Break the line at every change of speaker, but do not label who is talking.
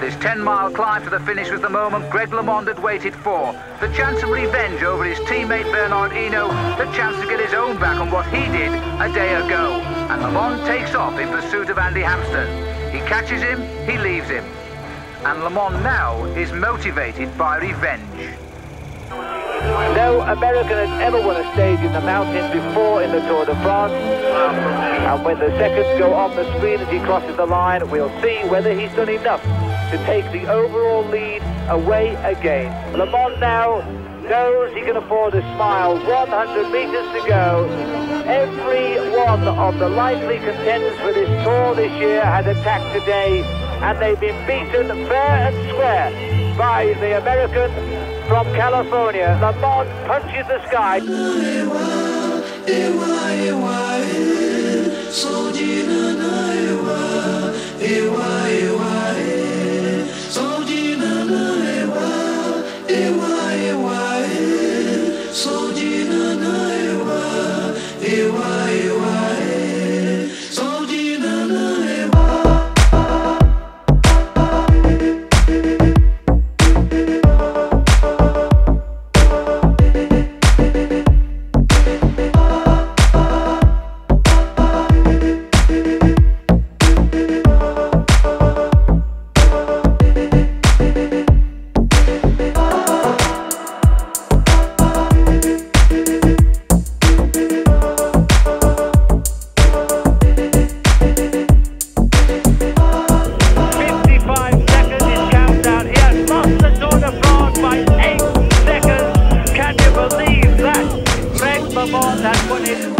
This 10-mile climb to the finish was the moment Greg LeMond had waited for. The chance of revenge over his teammate Bernard Hinault, the chance to get his own back on what he did a day ago. And LeMond takes off in pursuit of Andy Hampsten. He catches him, he leaves him. And LeMond now is motivated by revenge.
No American has ever won a stage in the mountains before in the Tour de France. And when the seconds go on the screen as he crosses the line, we'll see whether he's done enough to take the overall lead away again. LeMond now knows he can afford a smile. 100 metres to go. Every one of the likely contenders for this tour this year has attacked today, and they've been beaten fair and square by the American from California. LeMond punches the sky. all that money.